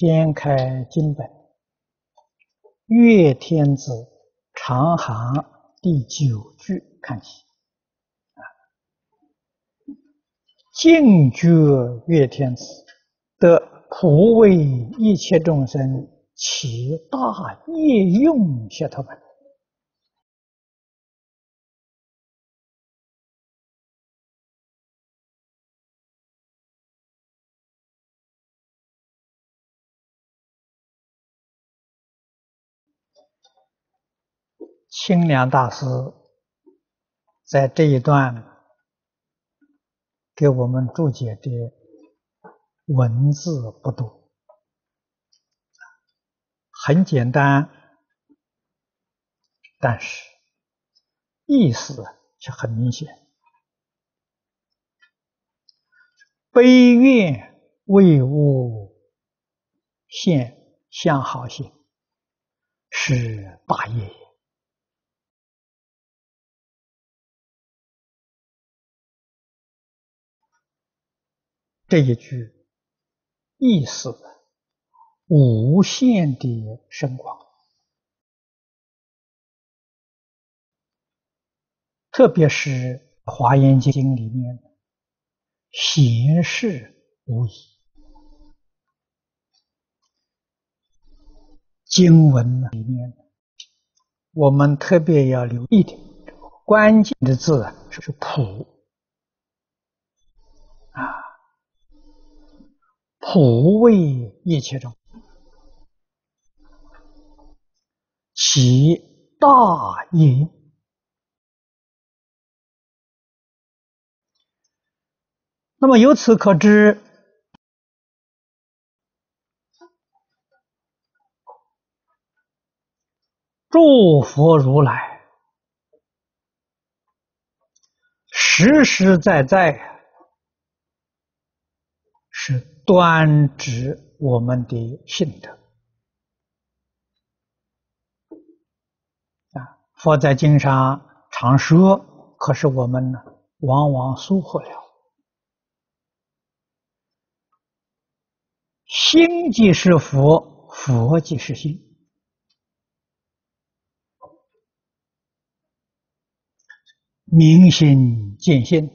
掀开经本，《岳天子长行》第九句看起。啊，敬觉岳天子得普为一切众生其大业用谢特本。清凉大师在这一段给我们注解的文字不多，很简单，但是意思却很明显。悲愿为物现相好心，是大业。这一句意思无限的深广，特别是《华严经》里面显示无疑，经文里面我们特别要留意的关键的字啊是“普”。普为一切众其大业。那么由此可知，诸佛如来实实在在是。端直我们的性德啊！佛在经上常说，可是我们呢，往往疏忽了。心即是佛，佛即是心。明心见性，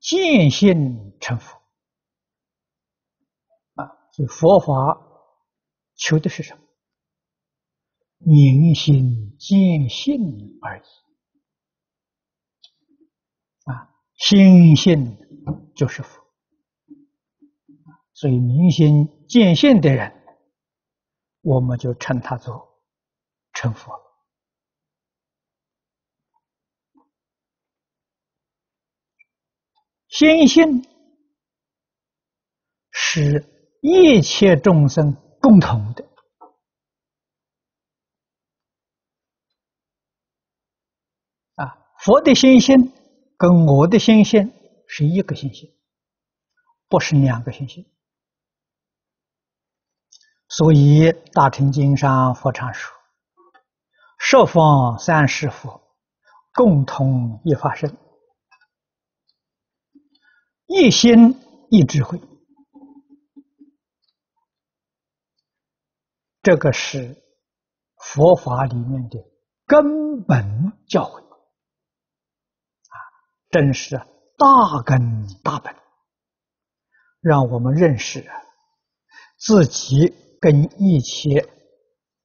见性成佛。所以佛法求的是什么？明心见性而已。啊，心性就是佛。所以明心见性的人，我们就称他做成佛。心性是。一切众生共同的啊，佛的心性跟我的心性是一个心性，不是两个心性。所以《大乘经》上佛常说：“十方三世佛，共同一法身，一心一智慧。”这个是佛法里面的根本教诲啊，真是大根大本，让我们认识自己跟一切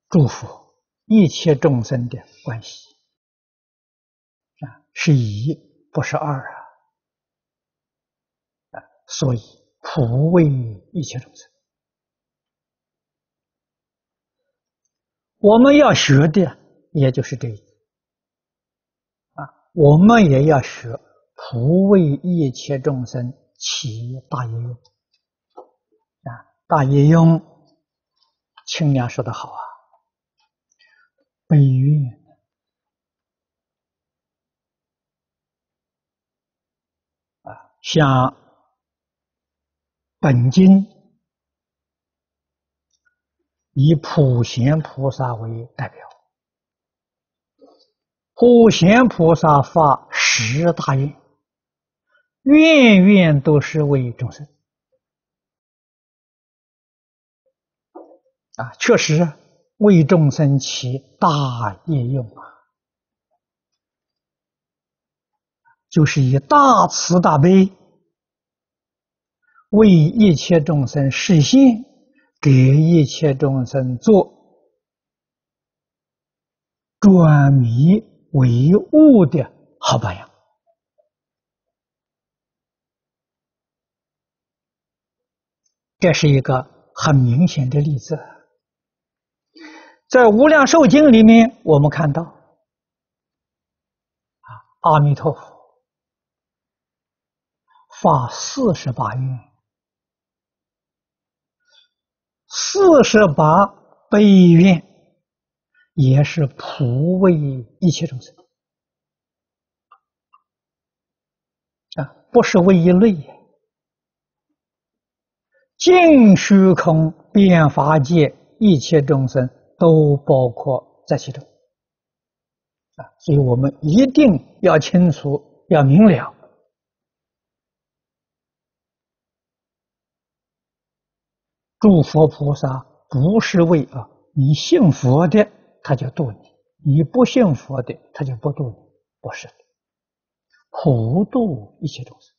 诸佛、一切众生的关系啊，是一不是二啊，所以普为一切众生。我们要学的，也就是这一啊，我们也要学普为一切众生起大业用啊，大业用，清凉说的好啊，悲愿啊，像本经。以普贤菩萨为代表，普贤菩萨发十大愿，愿愿都是为众生。啊，确实为众生起大业用啊，就是以大慈大悲为一切众生实现，给一切众生做转迷为悟的好榜样。这是一个很明显的例子，在《无量寿经》里面，我们看到，阿弥陀佛发四十八愿，四十八悲愿，也是普为一切众生，啊，不是为一类。净虚空变法界一切众生都包括在其中啊，所以我们一定要清楚、要明了。诸佛菩萨不是为啊，你信佛的他就度你，你不信佛的他就不度你，不是的，普度一切众生。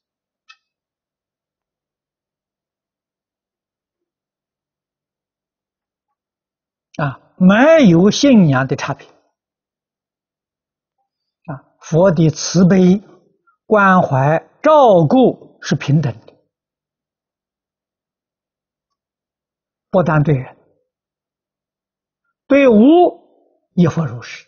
啊，没有信仰的差别。啊，佛的慈悲、关怀、照顾是平等的，不但对人，对物亦复如是。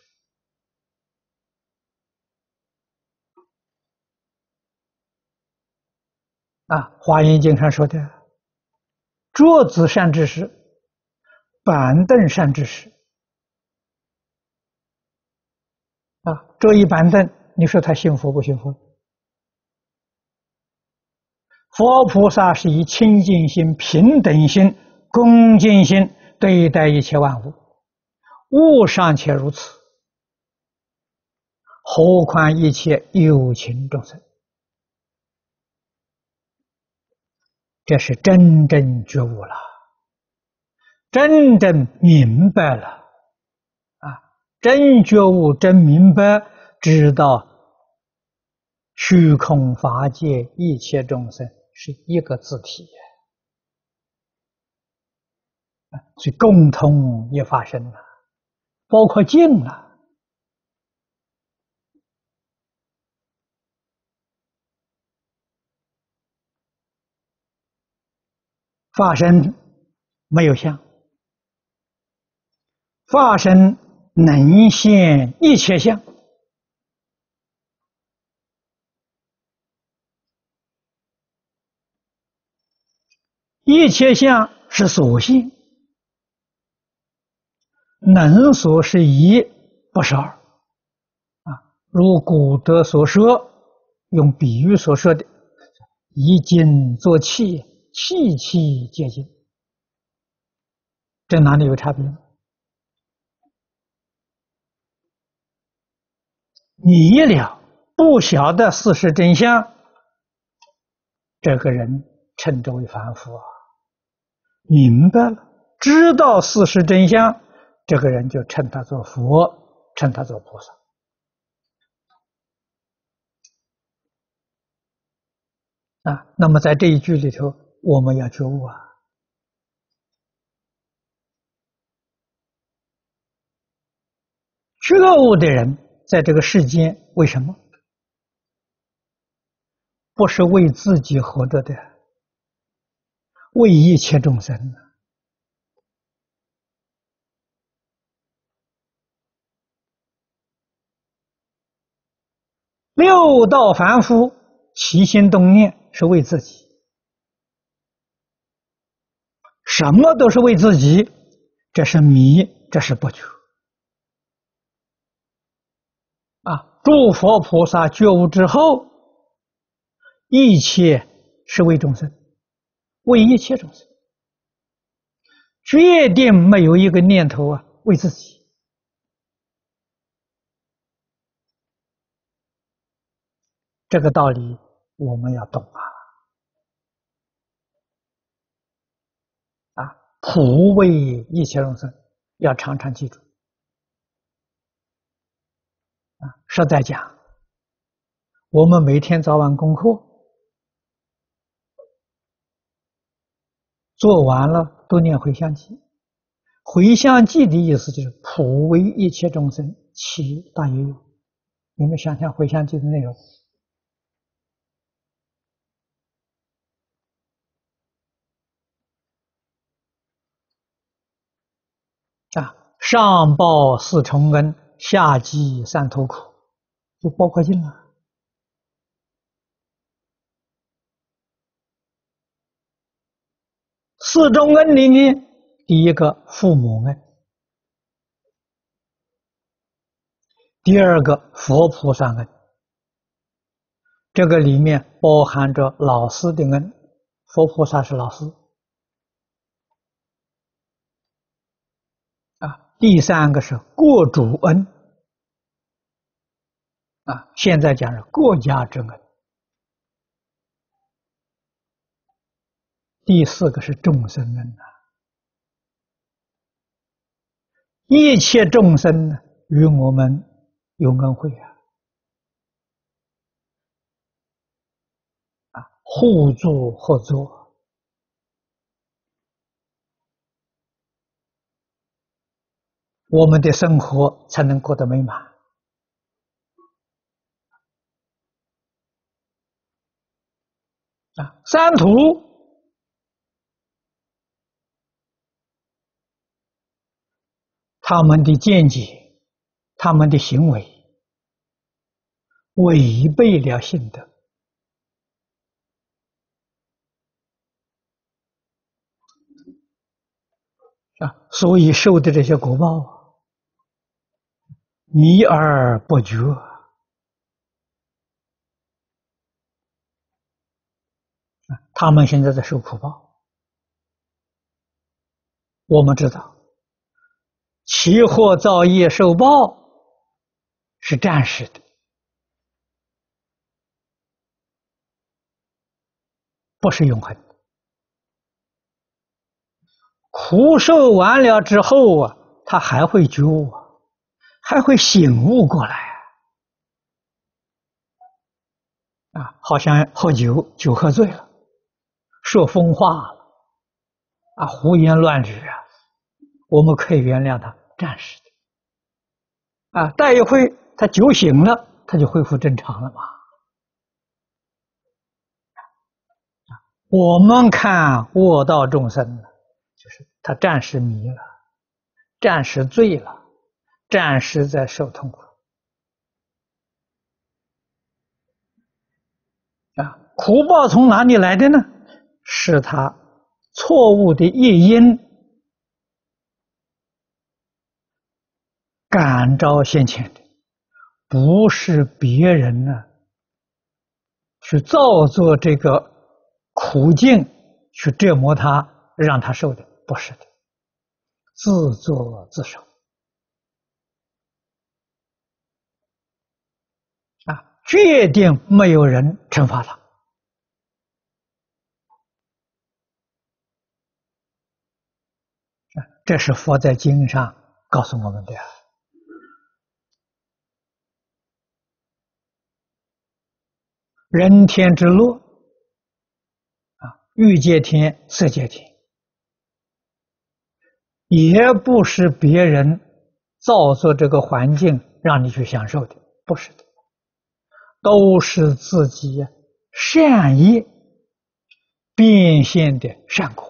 啊，《华严经》上说的“桌子善知识”。板凳善知识啊，这一板凳，你说他幸福不幸福？佛菩萨是以清净心、平等心、恭敬心对待一切万物，物尚且如此，何况一切有情众生？这是真正觉悟了。真正明白了，啊，真觉悟、真明白，知道虚空法界一切众生是一个字体，所以共同也发生了，包括净了，发生没有相。化身能现一切相，一切相是所性，能所是一，不是二。啊，如古德所说，用比喻所说的，以精作气，气气皆精，这哪里有差别？你了不晓得事实真相，这个人称之为凡夫啊。明白了，知道事实真相，这个人就称他做佛，称他做菩萨。啊，那么在这一句里头，我们要觉悟啊，觉悟的人。在这个世间，为什么不是为自己活着的？为一切众生呢？六道凡夫起心动念是为自己，什么都是为自己，这是迷，这是不求。啊！诸佛菩萨觉悟之后，一切是为众生，为一切众生，决定没有一个念头啊为自己。这个道理我们要懂啊！啊，普为一切众生，要常常记住。啊，实在讲，我们每天早晚功课做完了，都念回向记。回向记的意思就是普为一切众生，其大也有。你们想想回向记的内容。啊，上报四重恩，下济三途苦，就包括进了。四重恩里面，第一个父母恩，第二个佛菩萨恩，这个里面包含着老师的恩，佛菩萨是老师。第三个是过主恩，啊，现在讲是国家之恩。第四个是众生恩呐，一切众生呢与我们有恩惠啊，啊，互助合作。我们的生活才能过得美满啊！三途，他们的见解，他们的行为，违背了性德啊，所以受的这些果报啊。迷而不觉，他们现在在受苦报。我们知道，起祸造业受报是暂时的，不是永恒的。苦受完了之后啊，他还会觉悟。还会醒悟过来啊！好像喝酒，酒喝醉了，说疯话了，啊，胡言乱语啊！我们可以原谅他，暂时的啊。待一会他酒醒了，他就恢复正常了嘛。我们看卧道众生呢，就是他暂时迷了，暂时醉了。暂时在受痛苦啊！苦报从哪里来的呢？是他错误的业因感召现前的，不是别人呢去造作这个苦境去折磨他，让他受的，不是的，自作自受。决定没有人惩罚他，这是佛在经上告诉我们的。人天之乐啊，欲界天、色界天，也不是别人造作这个环境让你去享受的，不是的。都是自己善业变现的善果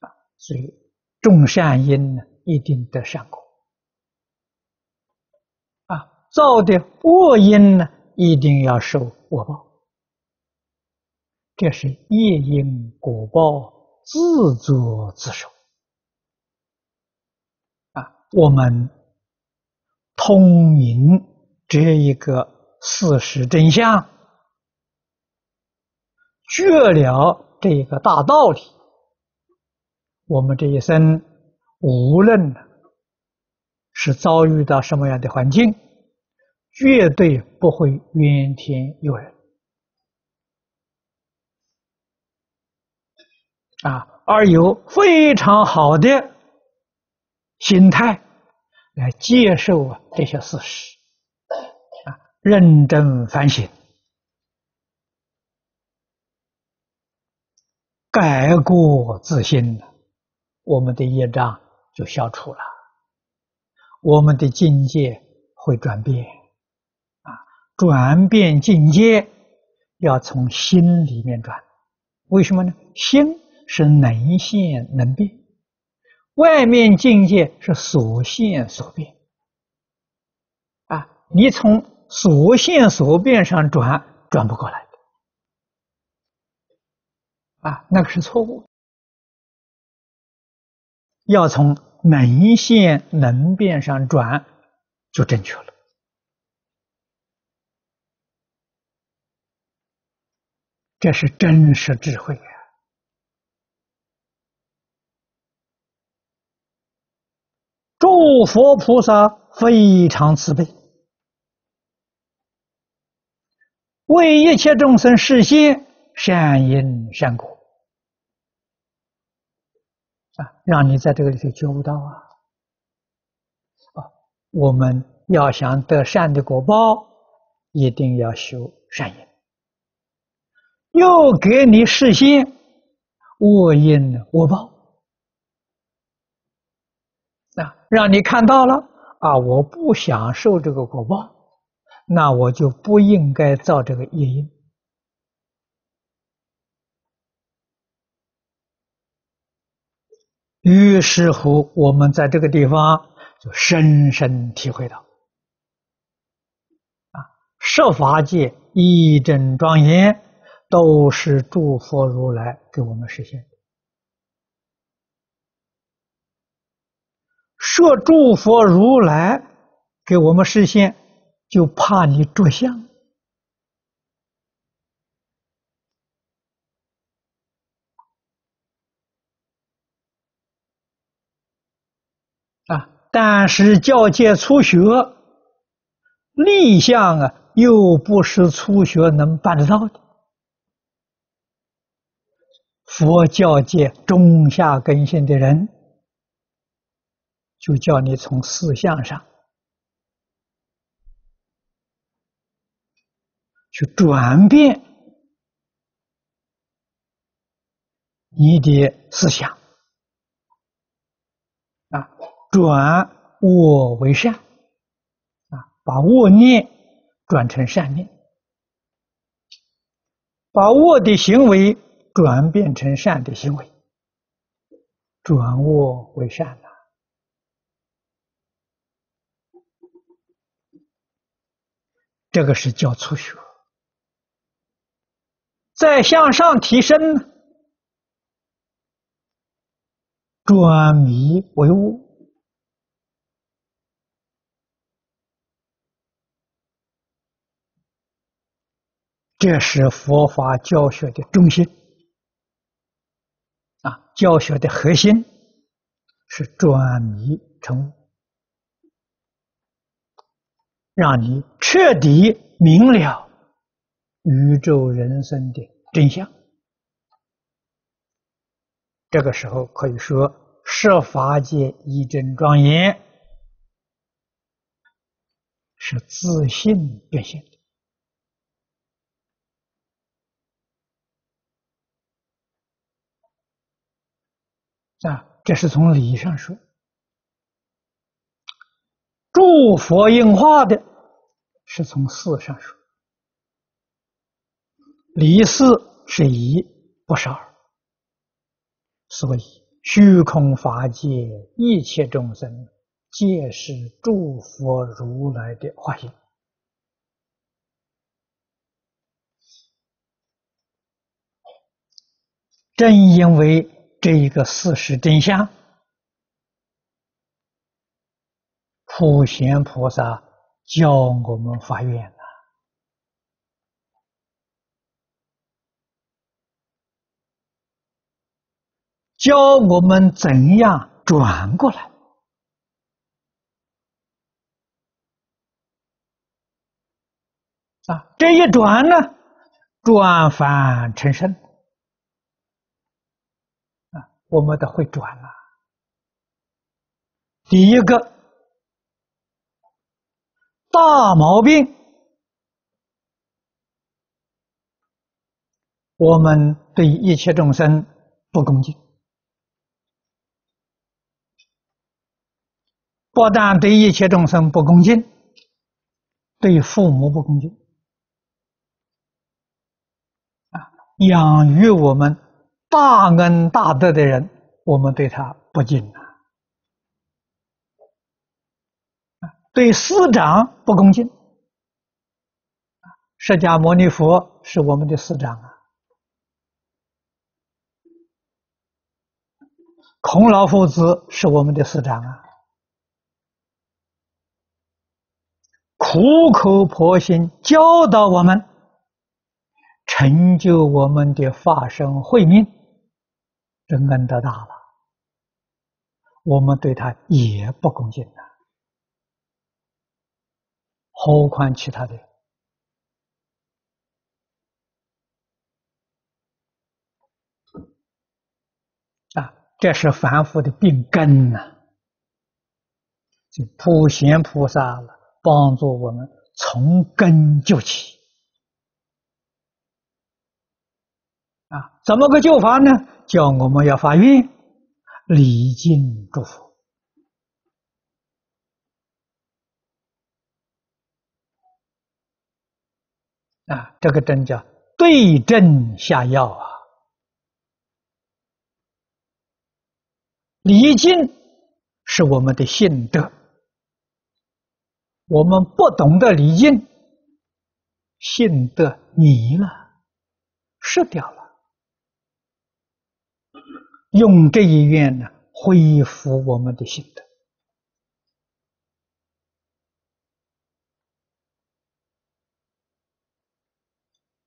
啊，所以种善因呢，一定得善果啊；造的恶因呢，一定要受恶报。这是业因果报自作自受啊。我们通明。这一个事实真相，绝了这个大道理，我们这一生无论是遭遇到什么样的环境，绝对不会怨天尤人啊！而有非常好的心态来接受啊这些事实，认真反省，改过自新，我们的业障就消除了，我们的境界会转变，啊，转变境界要从心里面转，为什么呢？心。是能现能变，外面境界是所现所变啊！你从所现所变上转，转不过来的啊，那个是错误。要从能现能变上转，就正确了。这是真实智慧啊！诸佛菩萨非常慈悲，为一切众生实现善因善果啊，让你在这个里头觉悟到啊啊！我们要想得善的果报，一定要修善因，又给你实现恶因恶报。啊，让你看到了啊！我不享受这个果报，那我就不应该造这个业因。于是乎，我们在这个地方就深深体会到，啊，设法界一真庄严，都是诸佛如来给我们实现。的；设诸佛如来给我们实现，就怕你着相啊！但是教界初学立相啊，又不是初学能办得到的。佛教界中下根性的人。就叫你从四相上去转变你的思想。啊，转恶为善。啊，把恶念转成善念，把恶的行为转变成善的行为，转恶为善了。这个是叫初学，再向上提升，转迷为悟，这是佛法教学的中心啊！教学的核心是转迷成悟。让你彻底明了宇宙人生的真相，这个时候可以说设法界一真庄严是自信变现的。啊，这是从理上说。诸佛应化的，是从四上说，离四是一，不是二，所以虚空法界一切众生，皆是诸佛如来的化身。正因为这一个事实真相。普贤菩萨教我们发愿呐，教我们怎样转过来啊！这一转呢，转凡成圣啊！我们的会转了。第一个大毛病，我们对一切众生不恭敬，不但对一切众生不恭敬，对父母不恭敬，啊，养育我们大恩大德的人，我们对他不敬啊。对师长不恭敬，释迦牟尼佛是我们的师长啊，孔老夫子是我们的师长啊，苦口婆心教导我们，成就我们的法身慧命，这恩德大了，我们对他也不恭敬啊。何况其他的啊，这是凡夫的病根呐！就普贤菩萨了，帮助我们从根救起啊！怎么个救法呢？叫我们要发愿，礼敬祝福。啊，这个真叫对症下药啊！礼敬是我们的信德，我们不懂得礼敬，信德迷了，失掉了。用这一愿呢，恢复我们的信德。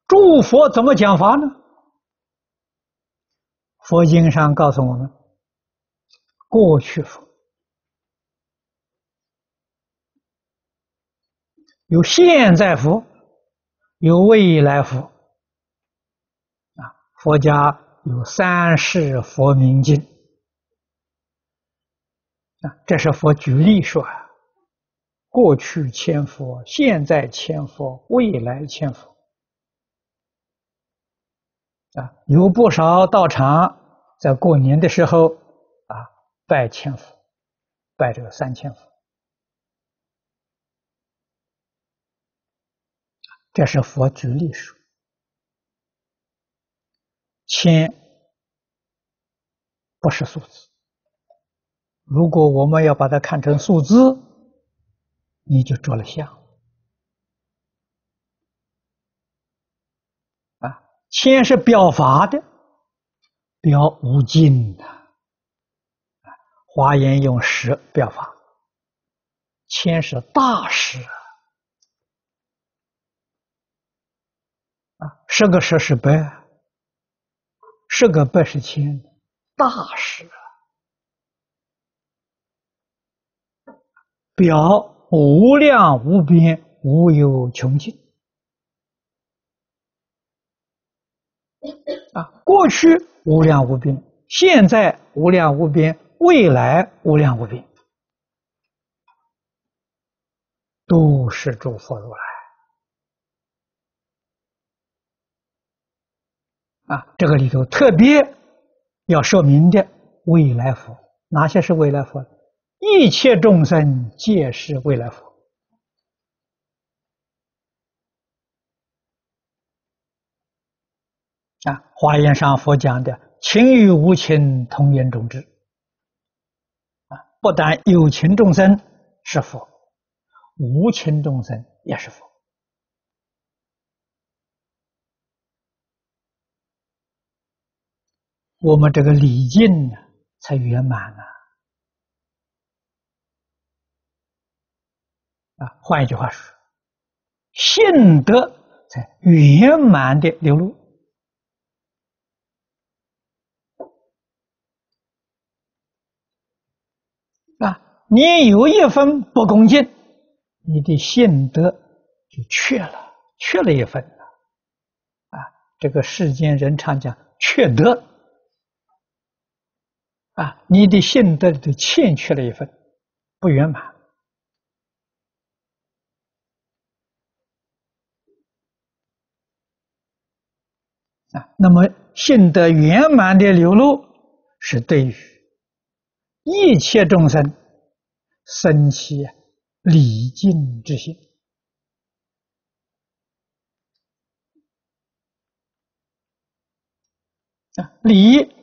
诸佛怎么讲法呢？佛经上告诉我们：过去佛有现在佛，有未来佛。啊，佛家有三世佛名经。啊，这是佛举例说啊，过去千佛，现在千佛，未来千佛。啊，有不少道场在过年的时候啊拜千佛，拜这个三千佛，这是佛举例说，千不是数字，如果我们要把它看成数字，你就着了相啊。千是表法的，表无尽的。华严用十表法，千是大事啊，十个十是百，十个百是千，大事啊，表无量无边，无有穷尽。啊，过去无量无边，现在无量无边，未来无量无边，都是诸佛如来。啊，这个里头特别要说明的未来佛，哪些是未来佛？一切众生皆是未来佛。啊，华严上佛讲的情与无情同源种智，啊，不但有情众生是佛，无情众生也是佛。我们这个礼敬呢，才圆满呢。啊，换一句话说，信德才圆满的流露啊。你有一分不恭敬，你的信德就缺了，缺了一分了。啊，这个世间人常讲缺德，啊，你的性德里欠缺了一份，不圆满啊。那么性德圆满的流露，是对于一切众生生起礼敬之心啊，礼。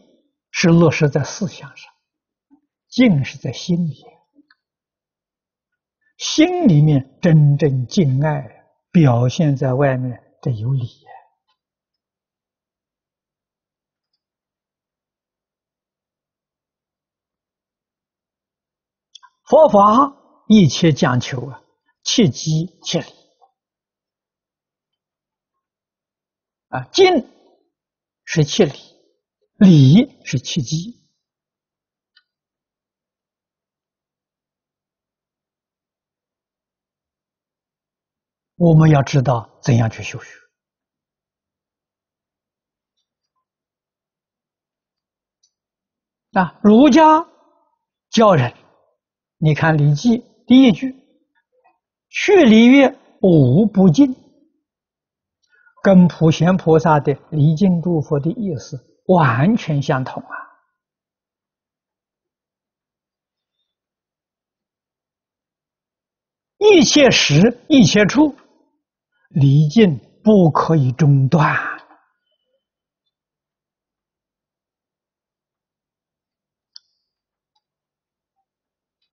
是落实在思想上，静是在心里，心里面真正敬爱，表现在外面这有礼。佛法一切讲求啊，切机切理啊，静是切理。礼是契机，我们要知道怎样去修学。啊，儒家教人，你看《礼记》第一句：“去礼乐，无不敬。”跟普贤菩萨的礼敬诸佛的意思。完全相同啊！一切时、一切处，离境不可以中断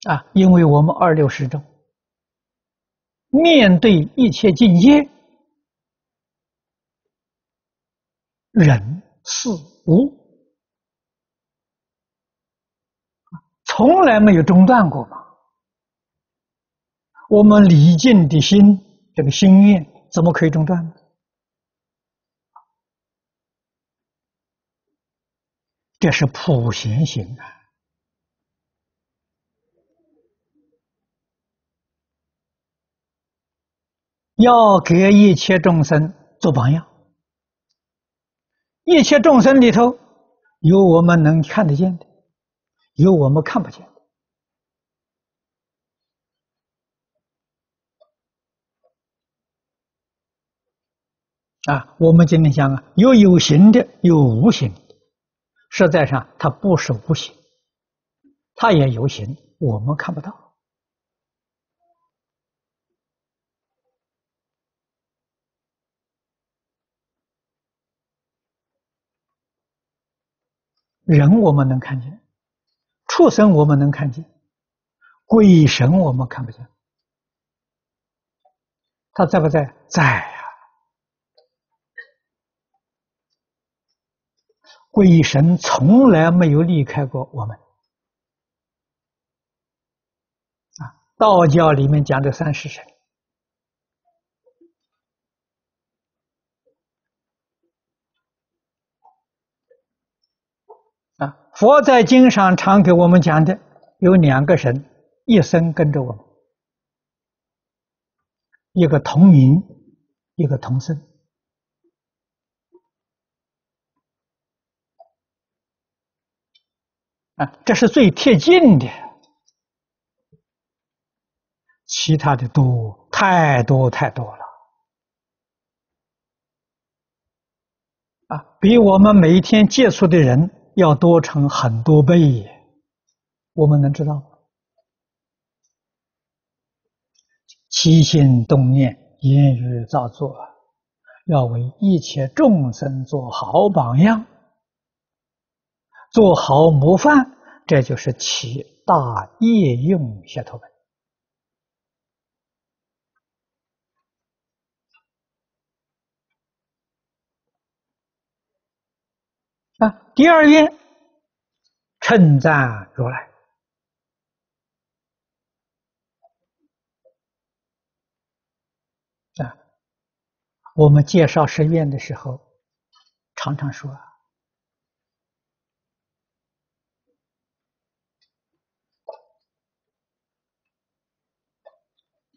啊！因为我们二六十中，面对一切境界，人事。无，从来没有中断过嘛。我们礼敬的心，这个心愿怎么可以中断？这是普贤行啊！要给一切众生做榜样。一切众生里头，有我们能看得见的，有我们看不见的。啊，我们今天讲啊，有有形的，有无形的。实在上，它不是无形，它也有形，我们看不到。人我们能看见，畜生我们能看见，鬼神我们看不见。他在不在？在呀。鬼神从来没有离开过我们。啊，道教里面讲的三世神。啊，佛在经上常给我们讲的有两个神，一生跟着我们，一个同名，一个同生。啊，这是最贴近的，其他的多太多太多了。啊，比我们每一天接触的人。要多成很多倍，我们能知道吗？起心动念、言语造作，要为一切众生做好榜样，做好模范，这就是起大业用学头本啊，第二愿称赞如来啊。我们介绍十愿的时候，常常说，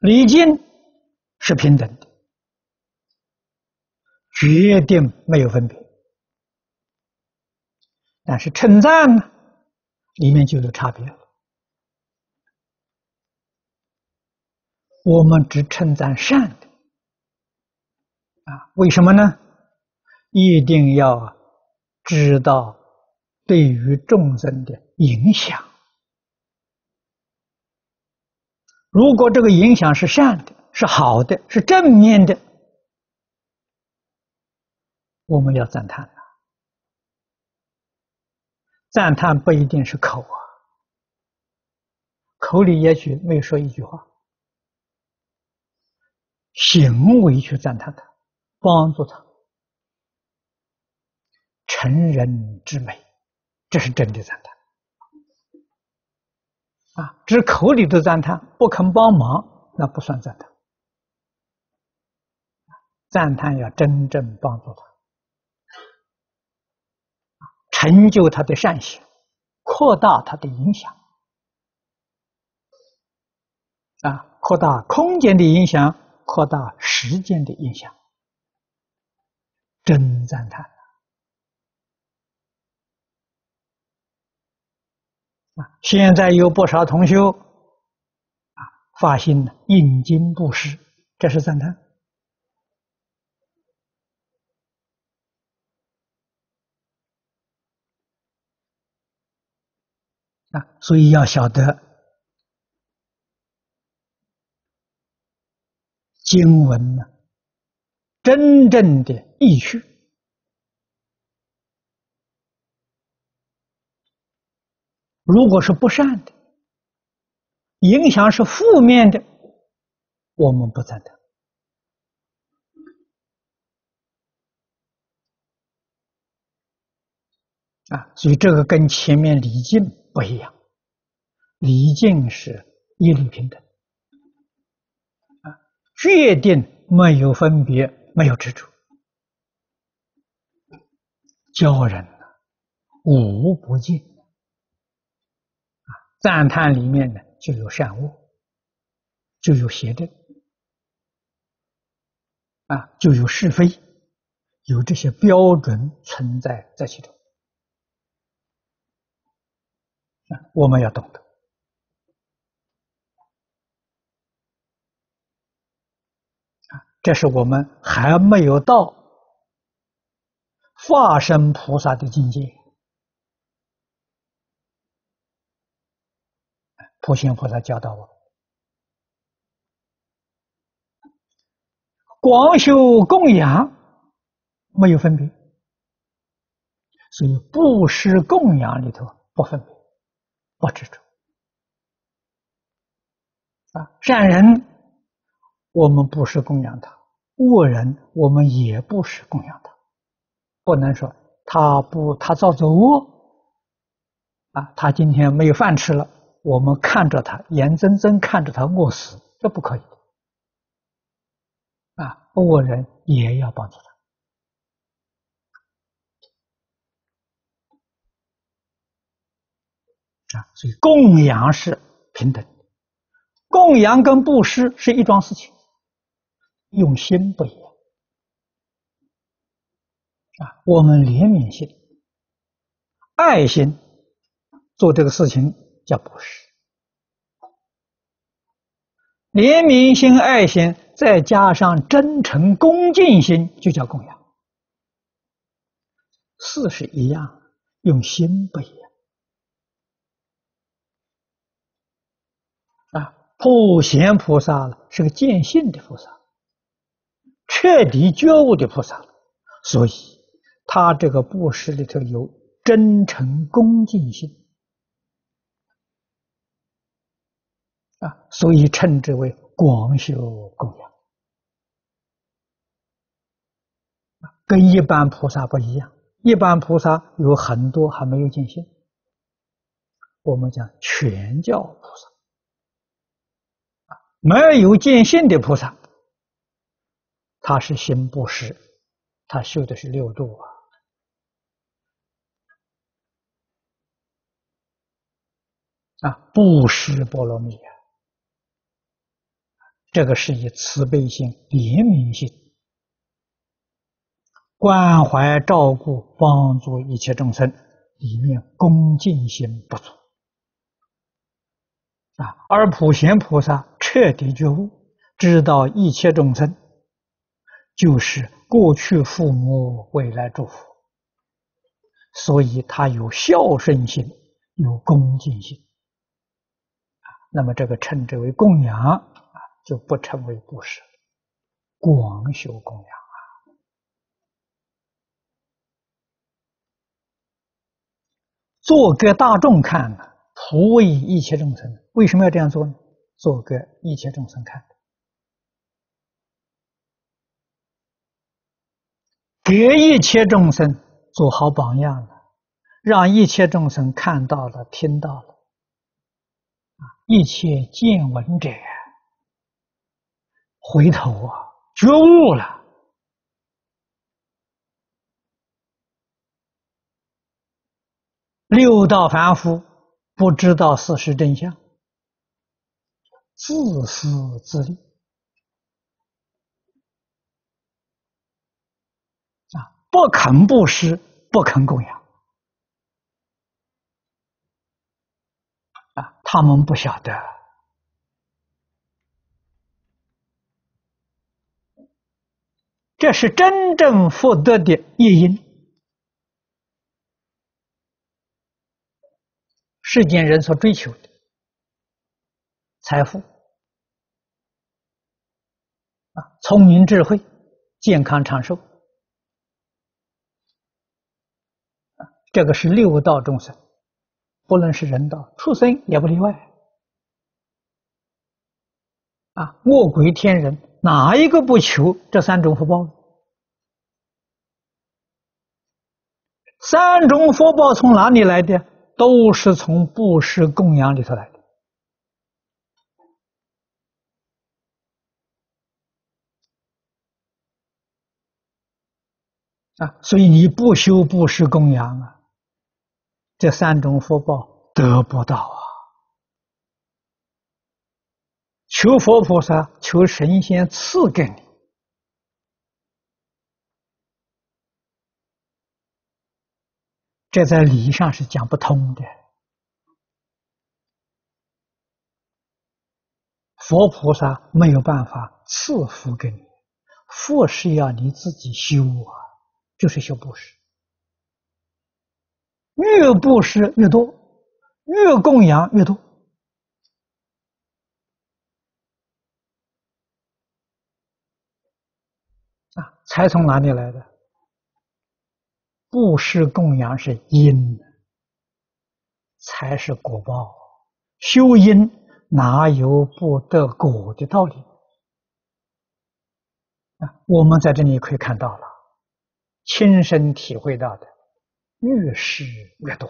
礼敬是平等的，决定没有分别。但是称赞呢，里面就有差别了。我们只称赞善的啊，为什么呢？一定要知道对于众生的影响。如果这个影响是善的、是好的、是正面的，我们要赞叹。赞叹不一定是口啊，口里也许没有说一句话，行为去赞叹他，帮助他。成人之美，这是真的赞叹啊！只口里的赞叹，不肯帮忙，那不算赞叹。赞叹要真正帮助他，成就他的善行，扩大他的影响啊！扩大空间的影响，扩大时间的影响，真赞叹。啊现在有不少同修啊，发心印经布施，这是赞叹啊，所以要晓得经文呢，真正的意趣。如果是不善的，影响是负面的，我们不赞成啊。所以这个跟前面礼敬不一样，礼敬是一律平等。啊，决定没有分别，没有执着，教人呢无不敬。赞叹里面呢，就有善恶，就有邪正，啊，就有是非，有这些标准存在在其中，啊，我们要懂得，这是我们还没有到化身菩萨的境界。普贤菩萨教导我：广修供养没有分别，所以布施供养里头不分别，不执着。啊，善人我们不是供养他，恶人我们也不是供养他，不能说他不他造作恶啊，他今天没有饭吃了。我们看着他，眼睁睁看着他饿死，这不可以啊！恶人也要帮助他啊！所以供养是平等，供养跟布施是一桩事情，用心不一样啊！我们怜悯心、爱心做这个事情。叫布施，怜悯心、爱心，再加上真诚恭敬心，就叫供养。事是一样，用心不一样。啊，普贤菩萨，是个见性的菩萨，彻底觉悟的菩萨，所以他这个布施里头有真诚恭敬心。啊，所以称之为广修供养，跟一般菩萨不一样。一般菩萨有很多还没有见性，我们讲全教菩萨，没有见性的菩萨，他是行布施，他修的是六度啊，啊，布施波罗蜜啊。这个是以慈悲心、怜悯心、关怀照顾、帮助一切众生，里面恭敬心不足啊，而普贤菩萨彻底觉悟，知道一切众生就是过去父母，未来祝福，所以他有孝顺心，有恭敬心。啊，那么这个称之为供养啊，就不称为布施，广修供养。做给大众看的，普为一切众生。为什么要这样做呢？做给一切众生看，给一切众生做好榜样了，让一切众生看到了、听到了，一切见闻者回头啊，觉悟了。六道凡夫不知道事实真相，自私自利啊，不肯布施，不肯供养啊，他们不晓得，这是真正福德的业因。世间人所追求的财富啊，聪明智慧、健康长寿啊，这个是六道众生，不论是人道、畜生也不例外啊。恶鬼天人哪一个不求这三种福报？三种福报从哪里来的？都是从布施供养里头来的啊，所以你不修布施供养啊，这三种福报得不到啊。求佛菩萨，求神仙赐给你。这在理上是讲不通的。佛菩萨没有办法赐福给你，福是要你自己修啊，就是修布施，越布施越多，越供养越多啊，财从哪里来的？布施供养是因，才是果报。修因哪有不得果的道理？啊，我们在这里可以看到了，亲身体会到的，越施越多。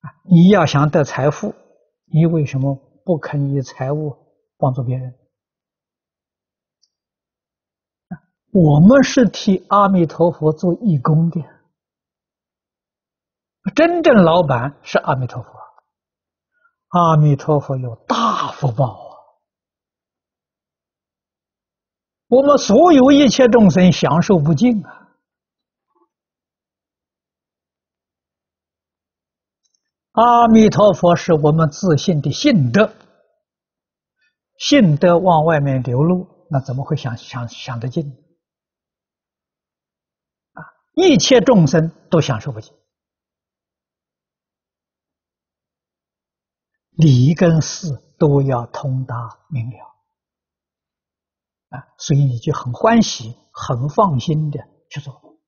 啊，你要想得财富，你为什么不肯以财物帮助别人？我们是替阿弥陀佛做义工的，真正老板是阿弥陀佛，阿弥陀佛有大福报啊！我们所有一切众生享受不尽啊！阿弥陀佛是我们自信的信德，信德往外面流露，那怎么会想想想得尽？啊一切众生都享受不尽，理跟事都要通达明了啊，所以你就很欢喜、很放心的去做，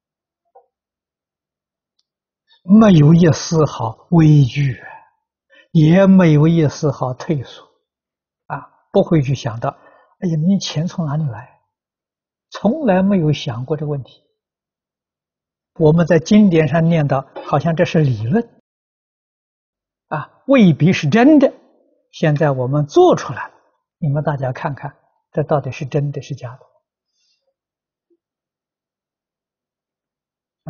没有一丝毫畏惧，也没有一丝毫退缩啊，不会去想到，哎呀，你钱从哪里来？从来没有想过这个问题。我们在经典上念到，好像这是理论，啊，未必是真的。现在我们做出来了，你们大家看看，这到底是真的是假的？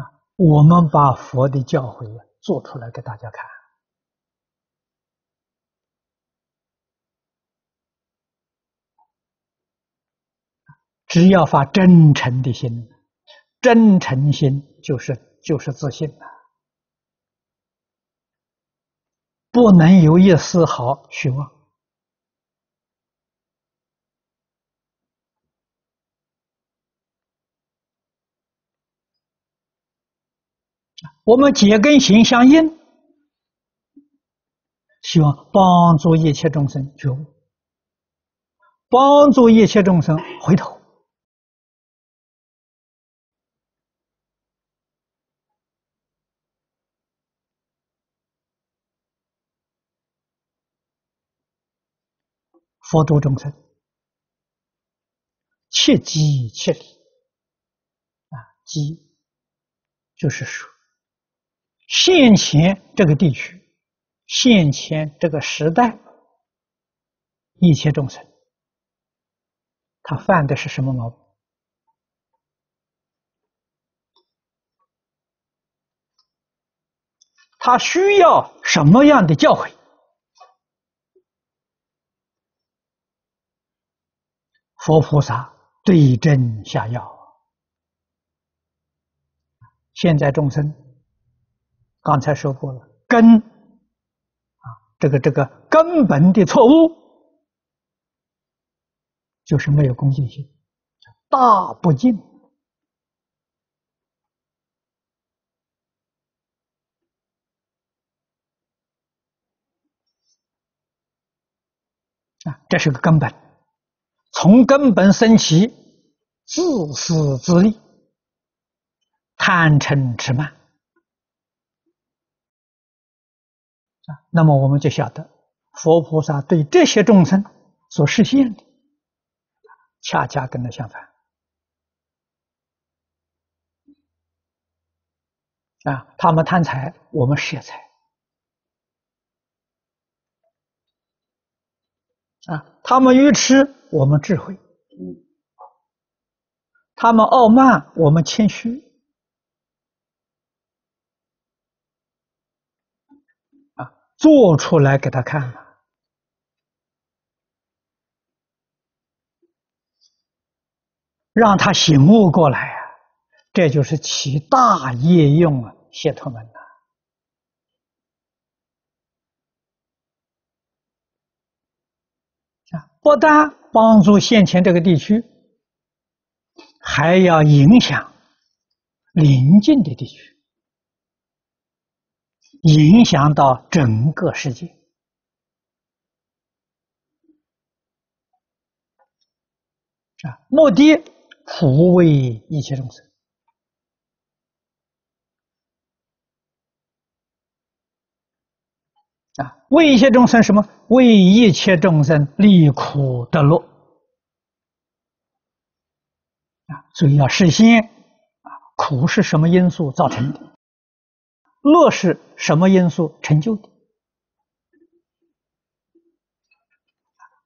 啊，我们把佛的教诲做出来给大家看，只要发真诚的心。真诚心就是就是自信了。不能有一丝毫虚妄。我们结根行相应，希望帮助一切众生觉悟，帮助一切众生回头。佛度众生，切机切理啊，机就是说。现前这个地区，现前这个时代，一切众生，他犯的是什么毛病？他需要什么样的教诲？佛菩萨对症下药。现在众生。刚才说过了，根啊，这个这个根本的错误，就是没有恭敬心，大不敬啊，这是个根本，从根本升起，自私自利，贪嗔痴慢。那么我们就晓得，佛菩萨对这些众生所实现的，恰恰跟他相反。啊，他们贪财，我们舍财；啊，他们愚痴，我们智慧；他们傲慢，我们谦虚。做出来给他看了，让他醒悟过来啊！这就是起大业用啊，谢托门呐！啊，不但帮助现前这个地区，还要影响邻近的地区。影响到整个世界啊！目的抚慰一切众生啊，为一切众生什么？为一切众生离苦得乐啊！所以要事先啊，苦是什么因素造成的？乐是什么因素成就的？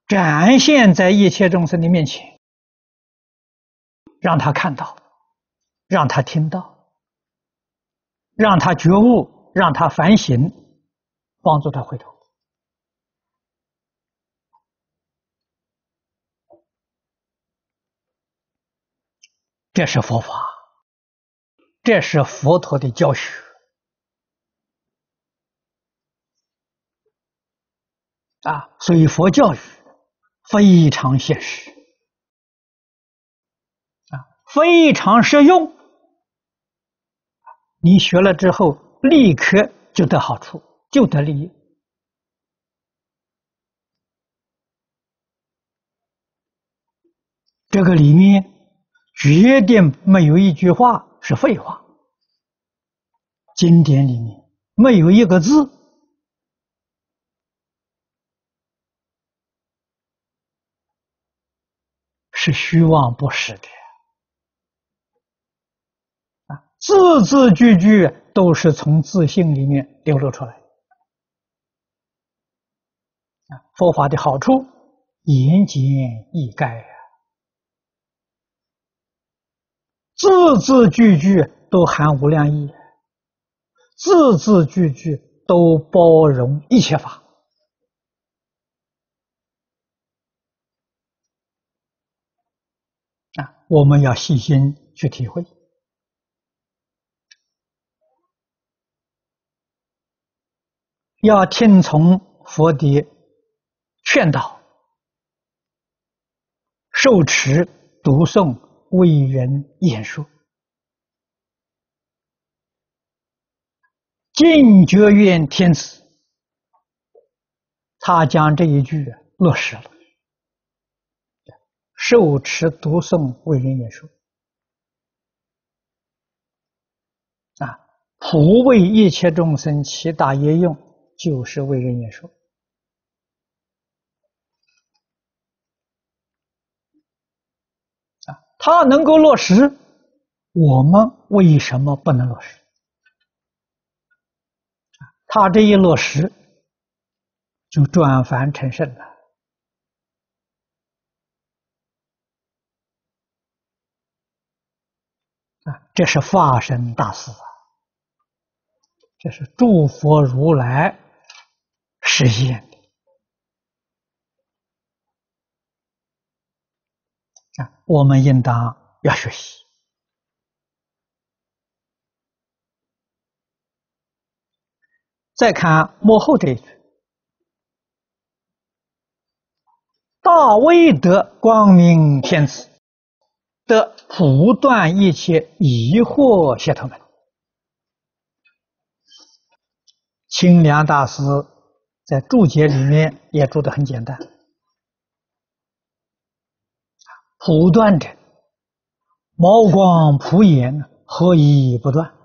展现在一切众生的面前，让他看到，让他听到，让他觉悟，让他反省，帮助他回头。这是佛法，这是佛陀的教学。啊，所以佛教育非常现实，啊，非常实用。你学了之后，立刻就得好处，就得利益。这个里面绝对没有一句话是废话，经典里面没有一个字。是虚妄不实的啊，字字句句都是从自信里面流露出来啊。佛法的好处，言简意赅啊，字字句句都含无量义，字字句句都包容一切法。啊我们要细心去体会，要听从佛的劝导，受持读诵为人演说，净觉院天子，他将这一句落实了，受持读诵为人演说。啊普为一切众生起大业用，就是为人演说啊！他能够落实，我们为什么不能落实？他这一落实，就转凡成圣了啊！这是发生大事啊！这是诸佛如来实现的啊！我们应当要学习。再看幕后这一句：“大威德光明天子的普断一切疑惑解脱门。”清凉大师在注解里面也注的很简单，普断者，毛光普眼，何以不断？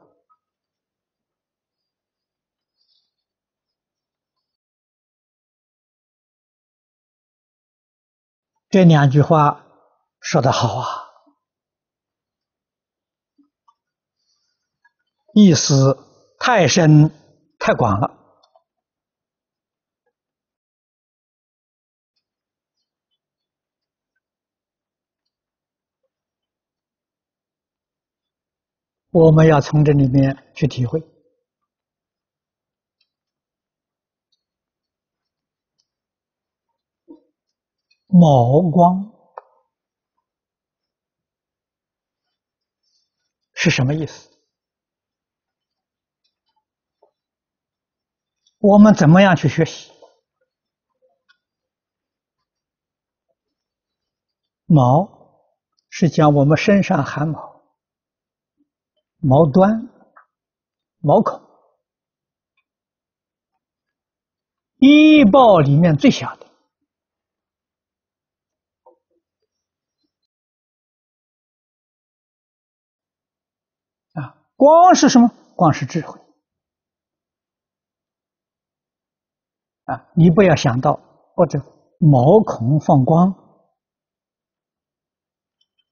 这两句话说的好啊，意思太深。太广了，我们要从这里面去体会。毛光是什么意思？我们怎么样去学习？毛是讲我们身上汗毛，毛端、毛孔，衣报里面最小的啊。光是什么？光是智慧。啊，你不要想到或者毛孔放光，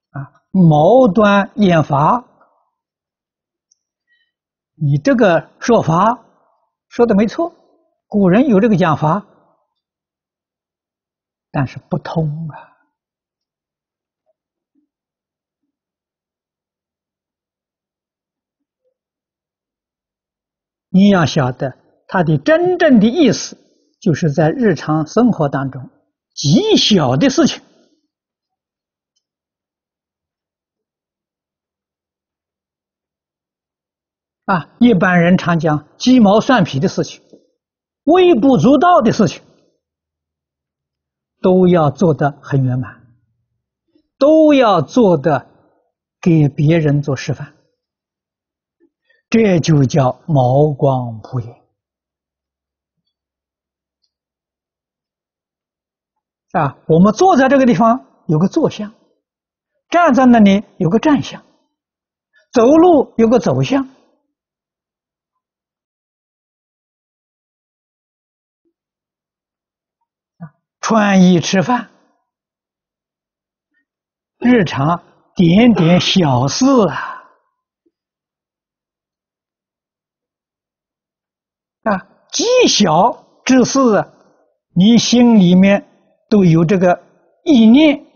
啊，毛端眼法，你这个说法说的没错，古人有这个讲法，但是不通啊。你要晓得它的真正的意思。就是在日常生活当中，极小的事情啊，一般人常讲鸡毛蒜皮的事情，微不足道的事情，都要做得很圆满，都要做的给别人做示范，这就叫毛光普眼。啊，我们坐在这个地方有个坐相，站在那里有个站相，走路有个走向，穿衣吃饭，日常点点小事啊，啊，极小之事，你心里面。都有这个意念，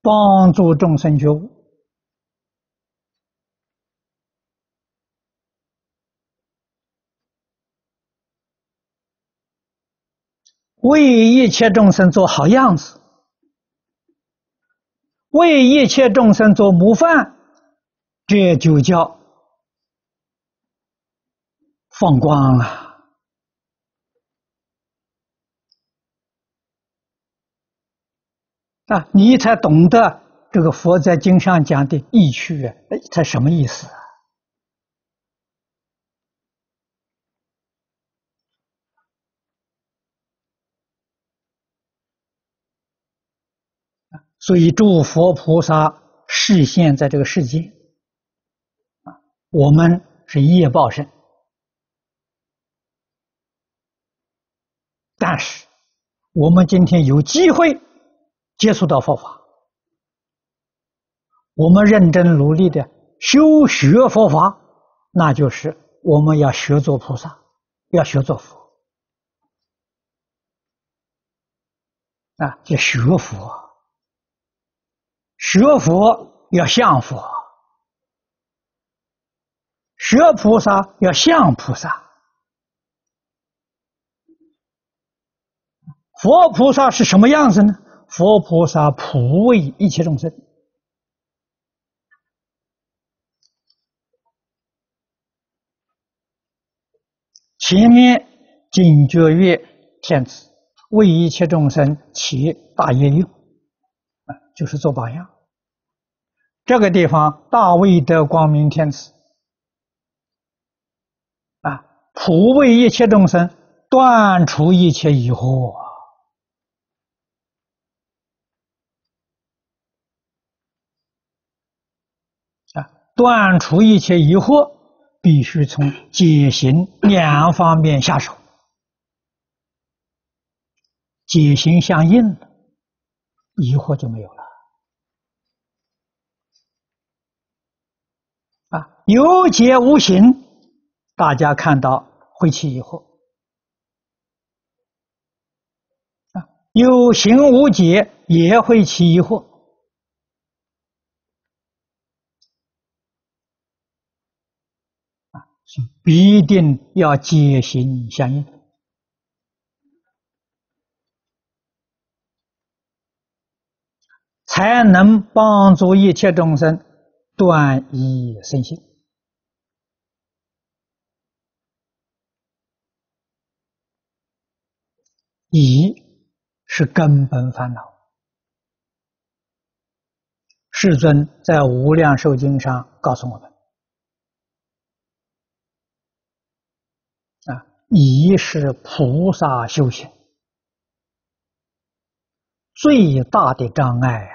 帮助众生觉悟，为一切众生做好样子，为一切众生做模范，这就叫放光了。啊，你才懂得这个佛在经上讲的意趣啊，哎，它什么意思啊？所以诸佛菩萨示现在这个世界，啊，我们是业报身，但是我们今天有机会接触到佛法，我们认真努力的修学佛法，那就是我们要学做菩萨，要学做佛，啊，要学佛。学佛要像佛，学菩萨要像菩萨。佛菩萨是什么样子呢？佛菩萨普为一切众生。前面警觉月天子为一切众生起大业用，啊，就是做榜样。这个地方，大威德光明天子啊，普为一切众生，断除一切疑惑啊，断除一切疑惑，必须从解行两方面下手，解行相应，疑惑就没有了。啊有解无形，大家看到会起疑惑；啊，有形无解也会起疑惑。必定要戒心相应，才能帮助一切众生断疑生信。疑是根本烦恼。世尊在《无量寿经》上告诉我们：啊，疑是菩萨修行最大的障碍呀！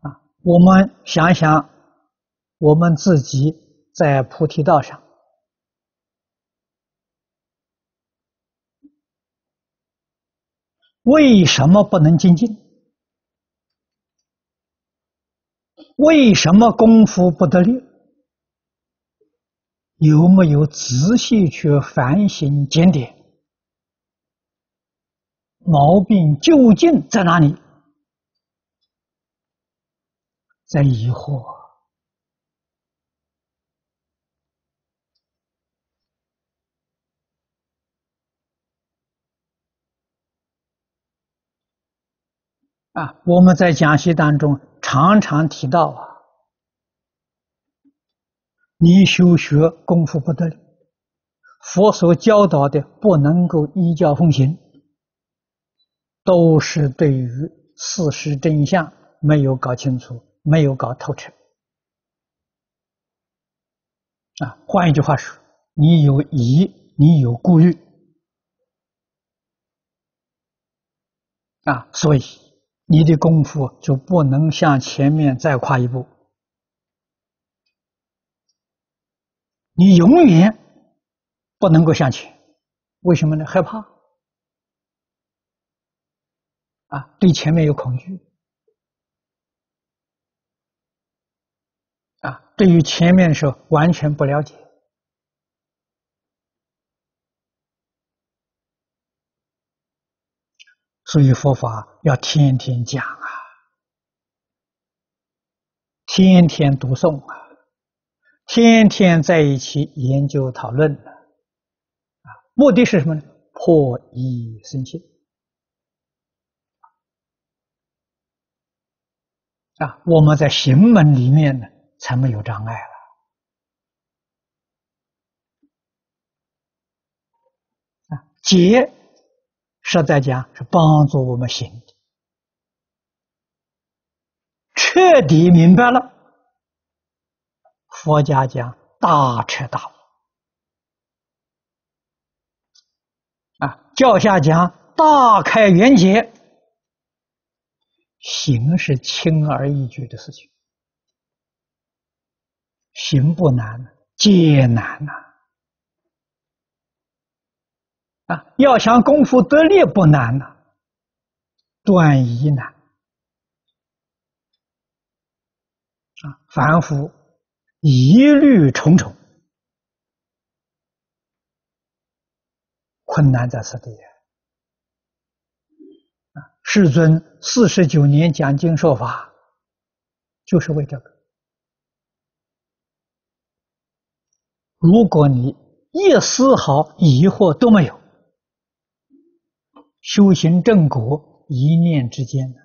啊，我们想想，我们自己在菩提道上。为什么不能精进？为什么功夫不得力？有没有仔细去反省检点？毛病究竟在哪里？在疑惑。啊，我们在讲习当中常常提到啊，你修学功夫不得力，佛所教导的不能够依教奉行，都是对于事实真相没有搞清楚，没有搞透彻。啊，换一句话说，你有疑，你有顾虑，啊，所以。你的功夫就不能向前面再跨一步，你永远不能够向前，为什么呢？害怕啊，对前面有恐惧啊，对于前面的时候完全不了解。所以佛法要天天讲啊，天天读诵啊，天天在一起研究讨论啊，目的是什么呢？破疑生信啊，我们在行门里面呢，才没有障碍了啊。解实在讲是帮助我们行的，彻底明白了。佛家讲大彻大悟啊，教下讲大开圆解，行是轻而易举的事情，行不难，皆难呐。啊要想功夫得力不难呐，断疑难啊，凡夫疑虑重重，困难在此地啊！世尊四十九年讲经说法，就是为这个。如果你一丝毫疑惑都没有，修行正果，一念之间的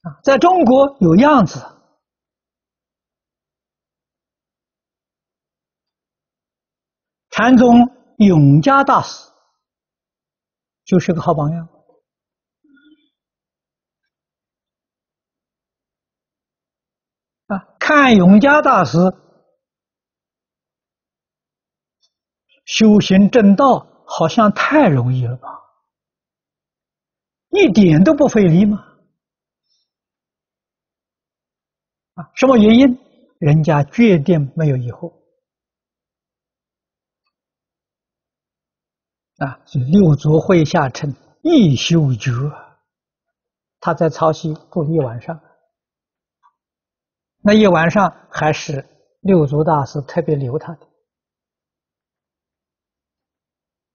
啊，在中国有样子，禅宗永嘉大师就是个好榜样啊！看永嘉大师。修行正道好像太容易了吧？一点都不费力吗？啊，什么原因？人家决定没有疑惑啊！六祖会下称一修觉，他在曹溪住一晚上，那一晚上还是六祖大师特别留他的。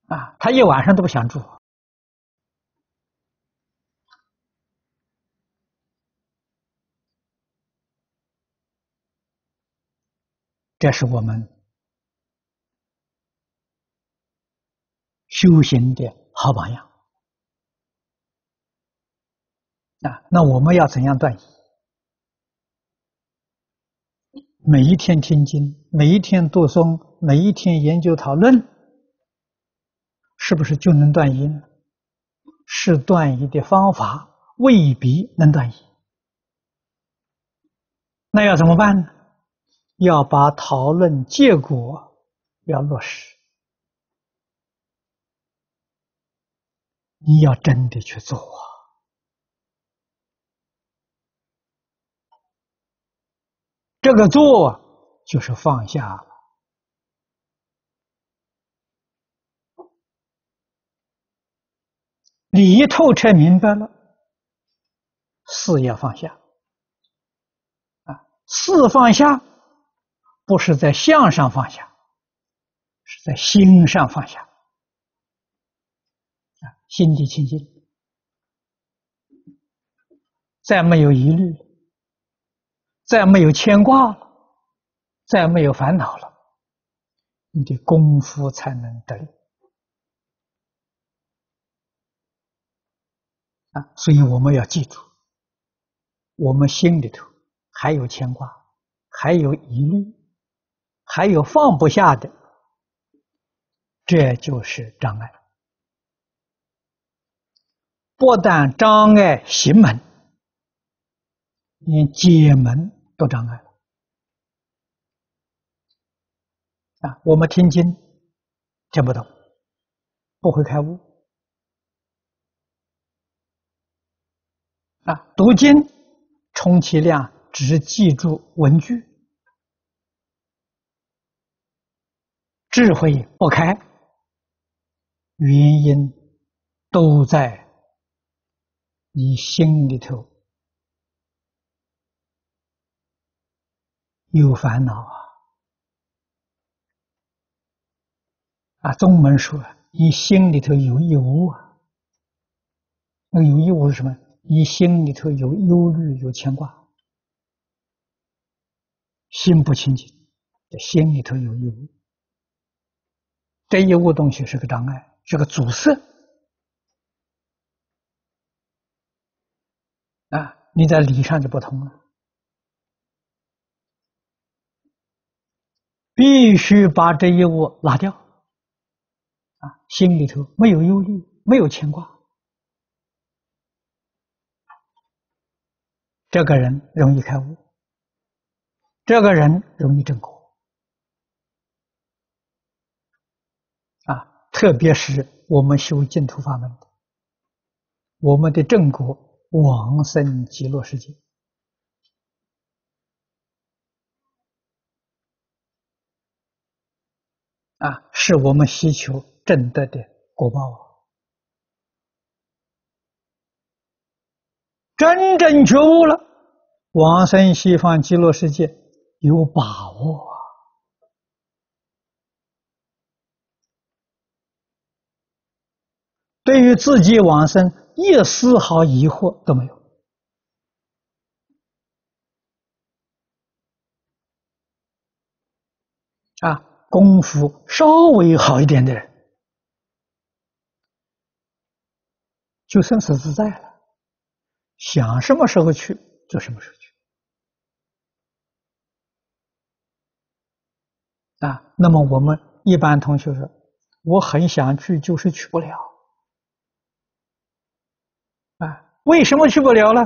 啊，他一晚上都不想住，这是我们修行的好榜样啊！那我们要怎样断疑？每一天听经，每一天读诵，每一天研究讨论。是不是就能断疑呢？是断疑的方法未必能断疑。那要怎么办呢？要把讨论结果要落实，你要真的去做啊！这个做就是放下理透彻明白了，事要放下啊！事放下，不是在相上放下，是在心上放下啊！心地清净，再没有疑虑，再没有牵挂了，再没有烦恼了，你的功夫才能得力。啊，所以我们要记住，我们心里头还有牵挂，还有疑虑，还有放不下的，这就是障碍。不但障碍行门，连解门都障碍了。啊，我们听经听不懂，不会开悟。啊，读经充其量只记住文句，智慧不开，原因都在你心里头有烦恼啊！啊，宗门说你心里头有义务啊，那有义务是什么？你心里头有忧虑，有牵挂，心不清净，心里头有义物，这一物东西是个障碍，是个阻塞啊！你在理上就不通了，必必须把这一物拿掉，啊，心里头没有忧虑，没有牵挂，这个人容易开悟，这个人容易正果。啊，特别是我们修净土法门的，我们的正果往生极乐世界，啊，是我们希求正德的果报啊！真正觉悟了，往生西方极乐世界有把握啊。对于自己往生一丝毫疑惑都没有啊！功夫稍微好一点的人，就生死自在了，想什么时候去就什么时候去啊。那么我们一般同学说，我很想去，就是去不了。啊，为什么去不了呢？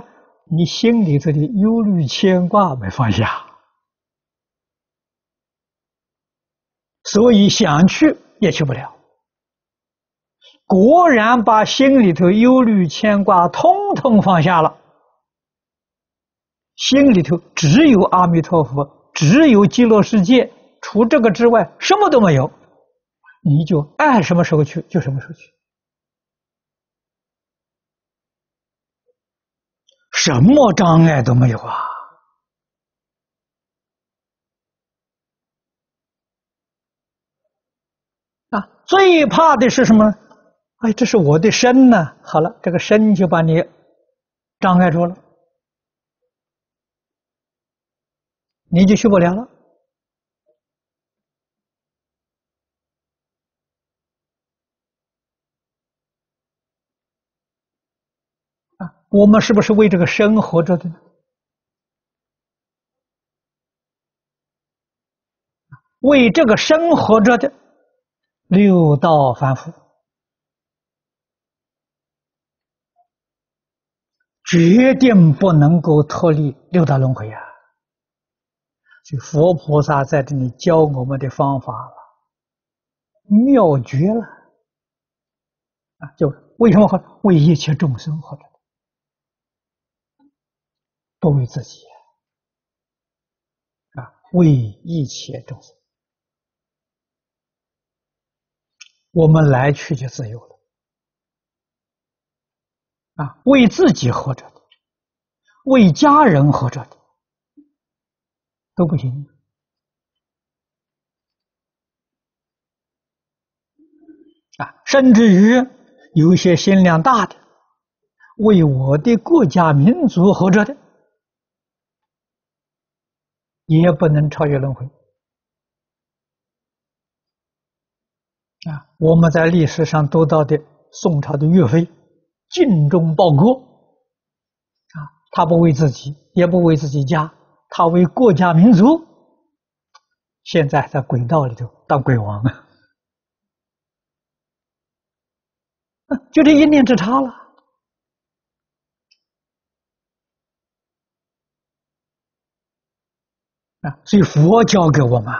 你心里头的忧虑牵挂没放下，所以想去也去不了。果然把心里头忧虑牵挂通通放下了，心里头只有阿弥陀佛，只有极乐世界，除这个之外什么都没有，你就爱什么时候去就什么时候去。什么障碍都没有啊！啊，最怕的是什么？哎，这是我的身呢。好了，这个身就把你障碍住了，你就去不了了。啊我们是不是为这个生活着的呢？为这个生活着的六道凡夫，决定不能够脱离六道轮回啊！就佛菩萨在这里教我们的方法了，妙绝了啊！就为什么会为一切众生活着？不为自己啊，为一切众生，我们来去就自由了啊！为自己活着的，为家人活着的都不行啊！甚至于有一些心量大的，为我的国家民族活着的。也不能超越轮回啊！我们在历史上读到的宋朝的岳飞，尽忠报国啊，他不为自己，也不为自己家，他为国家民族。现在在轨道里头当鬼王啊，就这一念之差了。啊，所以佛教给我们，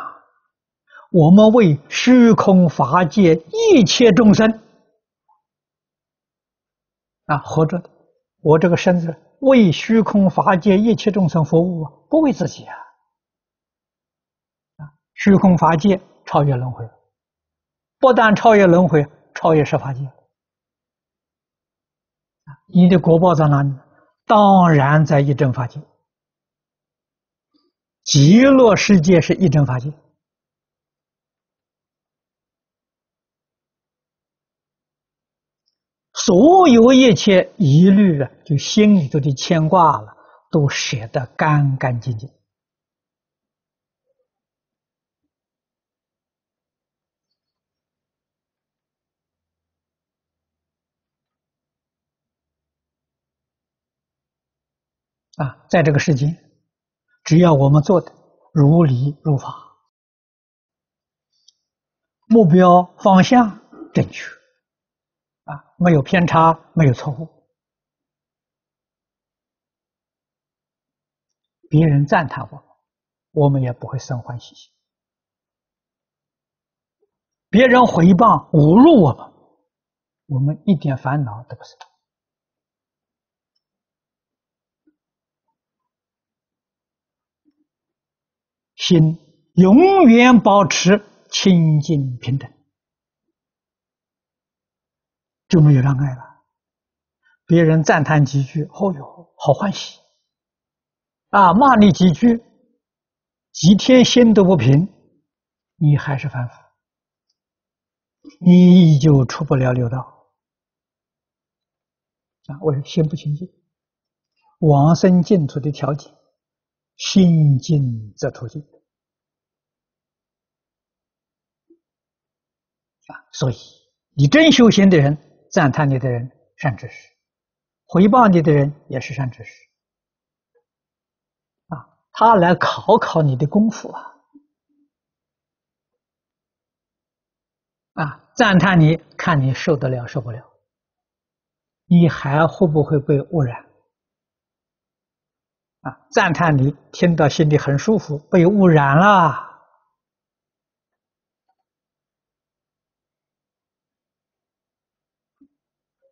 我们为虚空法界一切众生啊活着的。我这个身子为虚空法界一切众生服务，不为自己啊！啊，虚空法界超越轮回，不但超越轮回，超越十法界。你的果报在哪里？当然在一真法界。极乐世界是一真法界，所有一切疑虑啊，就心里头的牵挂了，都舍得干干净净啊，在这个世间。只要我们做的如理如法，目标方向正确，没有偏差，没有错误。别人赞叹我们，我们也不会生欢喜心；别人回谤、侮辱我们，我们一点烦恼都不是。心永远保持清净平等，就没有障碍了。别人赞叹几句，哦哟，好欢喜！啊，骂你几句，几天心都不平，你还是反复，你依旧出不了六道。啊，我心不清净，往生净土的条件。心静则土静啊！所以，你真修行的人，赞叹你的人善知识，回报你的人也是善知识啊！他来考考你的功夫啊！啊，赞叹你看你受得了受不了，你还会不会被污染？啊！赞叹你，听到心里很舒服，被污染了。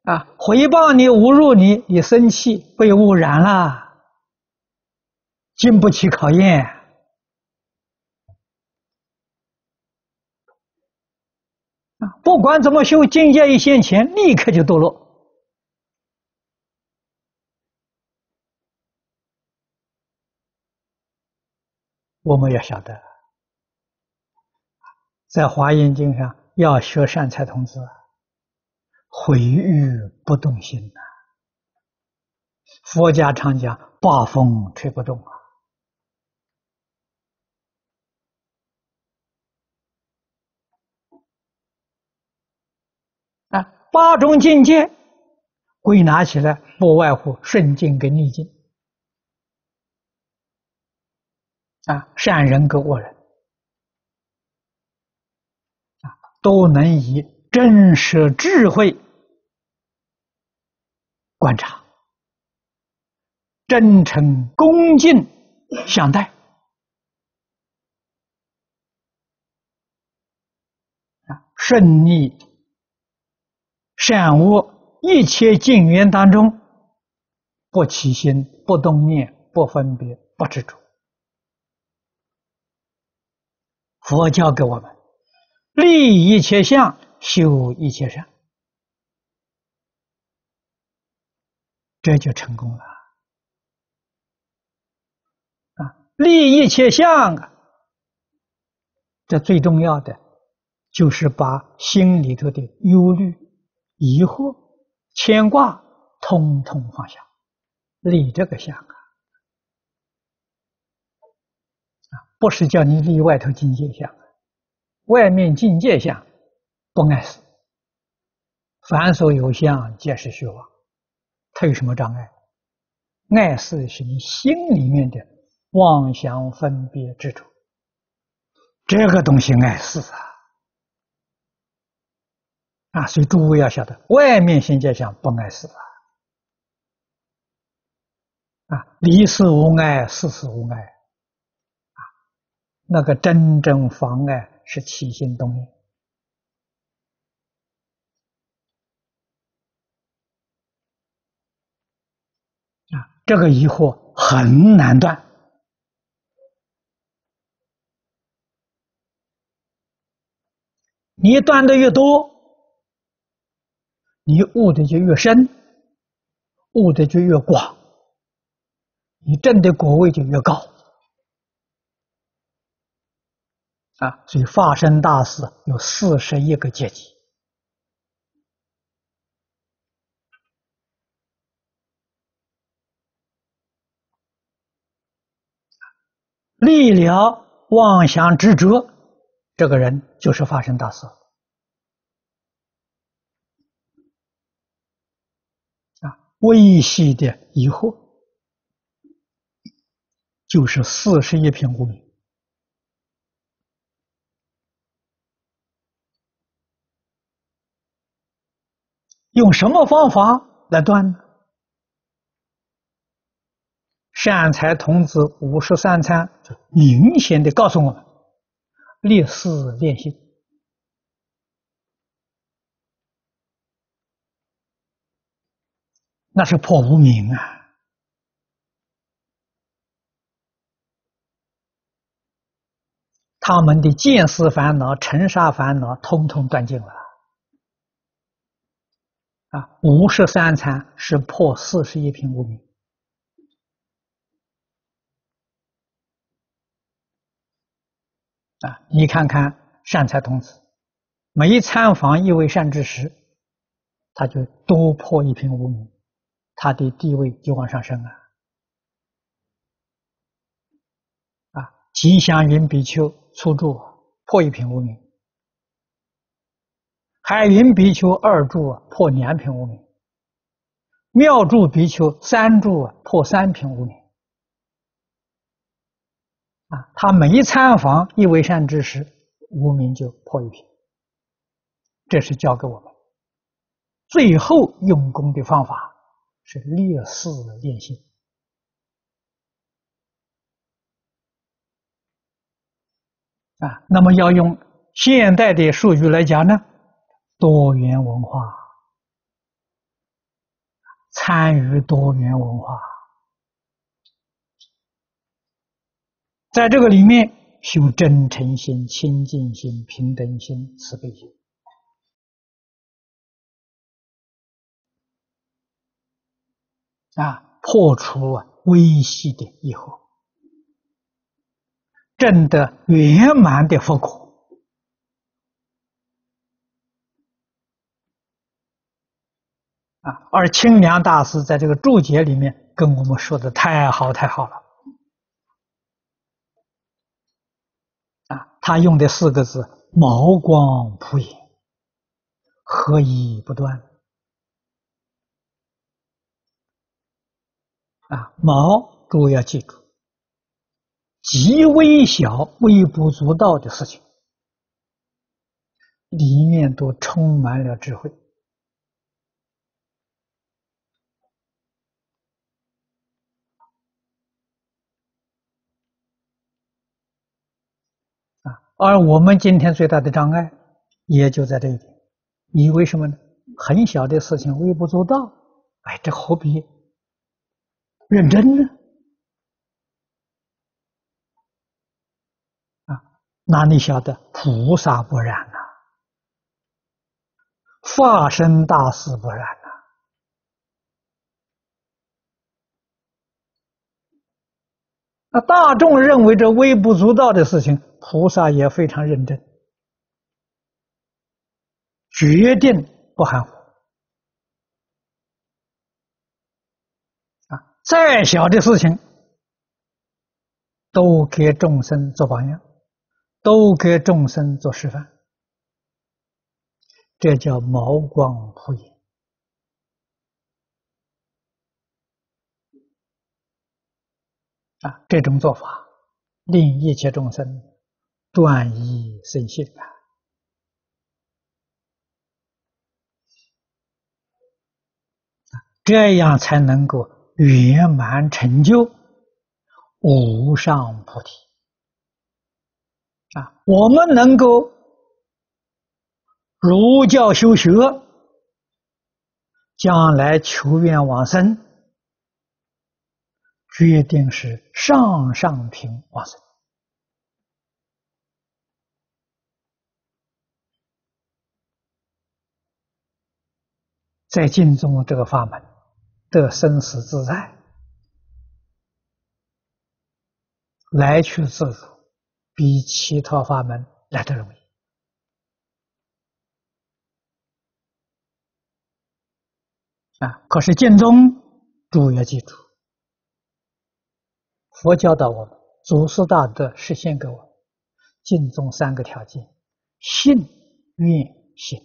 啊！回报你，侮辱你，你生气，被污染了，经不起考验。啊！不管怎么修，境界一现前，立刻就堕落。我们要晓得，在《华严经》上要学善财童子，毁誉不动心呐。佛家常讲“八风吹不动”啊。啊，八种境界归纳起来，不外乎顺境跟逆境。啊，善人跟恶人，啊，都能以真实智慧观察，真诚恭敬相待，啊，顺利善恶一切境缘当中，不起心，不动念，不分别，不执着。佛教给我们立一切相，修一切善，这就成功了啊！立一切相啊，这最重要的就是把心里头的忧虑、疑惑、牵挂通通放下，立这个相啊。不是叫你立外头境界相，外面境界相不碍事。凡所有相，皆是虚妄，它有什么障碍？碍事是你心里面的妄想分别执着，这个东西碍事啊！啊，所以诸位要晓得，外面境界相不碍事啊！啊，离事无碍，事事无碍啊。那个真正妨碍是起心动念啊，这个疑惑很难断。你断的越多，你悟的就越深，悟的就越广，你证的果位就越高。啊，所以发生大事有四十一个阶级，立了妄想执着，这个人就是发生大事。啊，微细的疑惑，就是四十一品无名。用什么方法来断呢？善财童子五十三参就明显的告诉我们：立事练心，那是破无明啊。他们的见思烦恼、尘沙烦恼，通通断尽了。啊，五十三参是破四十一品无明。啊，你看看善财童子，每一参访一位善知识，他就多破一品无名，他的地位就往上升啊。啊，吉祥云比丘。初住破一品无名，海云比丘二住破两品无名，妙住比丘三住破三品无名。啊，他每一参访一为善知识，无名就破一品。这是教给我们最后用功的方法，是烈士练心。啊，那么要用现代的数据来讲呢，多元文化，参与多元文化，在这个里面修真诚心、清净心、平等心、慈悲心，啊，破除微细的疑惑。证得圆满的佛果啊！而清凉大师在这个注解里面跟我们说的太好太好了啊！他用的四个字“毛光普影，何以不断”啊！毛，诸位要记住。极微小、微不足道的事情，里面都充满了智慧啊！而我们今天最大的障碍，也就在这一点。你为什么呢？很小的事情微不足道，哎，这何必认真呢？啊哪里晓得菩萨不然呐？化身大事不然呐？大众认为这微不足道的事情，菩萨也非常认真，决定不含糊啊！再小的事情，都给众生做榜样。都给众生做示范，这叫毛光普眼啊！这种做法令一切众生断疑生信啊！这样才能够圆满成就无上菩提。啊，我们能够儒教修学，将来求愿往生，决定是上上品往生。在净宗这个法门得生死自在，来去自如。比其他法门来得容易啊！可是净宗，诸位要记住，佛教导我们，祖师大德实现给我们净宗三个条件：信、愿、行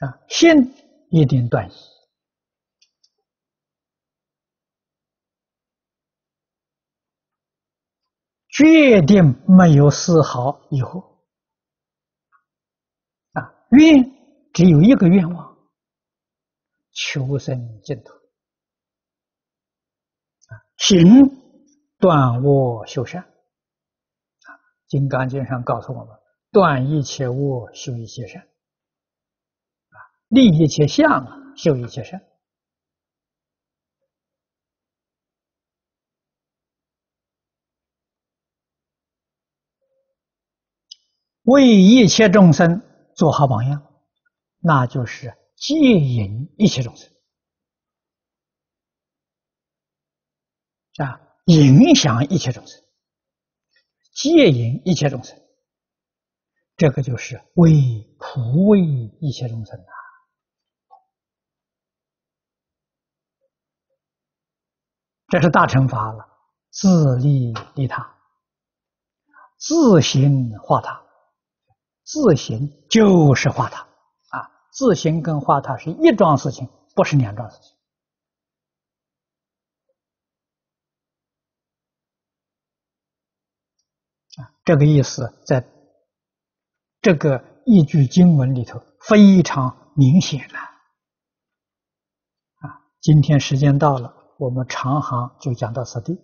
啊！信一定断疑。决定没有丝毫疑惑啊！愿只有一个愿望：求生净土啊！行断恶修善啊！《金刚经》上告诉我们：断一切恶，修一切善啊！立一切相，修一切善。为一切众生做好榜样，那就是戒引一切众生。啊，影响一切众生，戒引一切众生，这个就是为普为一切众生啊！这是大乘法了，自利利他，自行化他。自行就是化他，自行跟化他是一桩事情，不是两桩事情啊。这个意思在这个一句经文里头非常明显了啊。今天时间到了，我们长行就讲到此地。